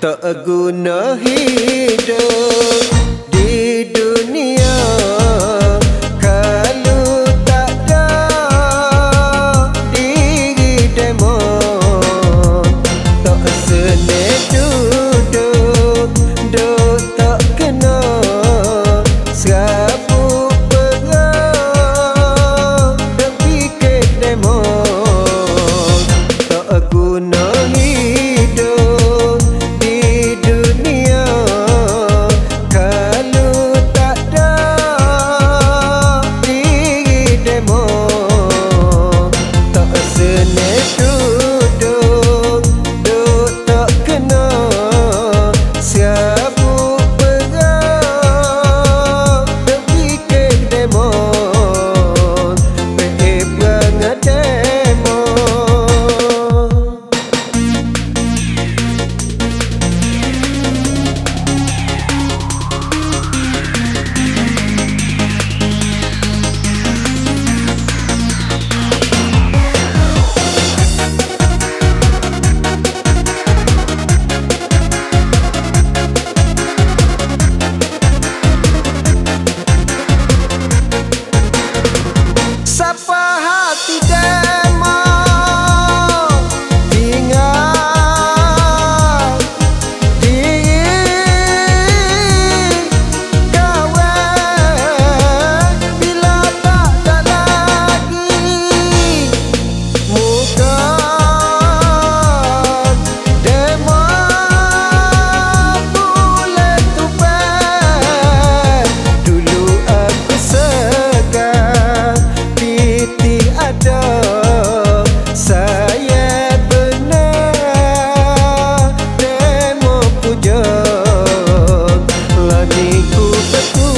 Tak guna hidup ku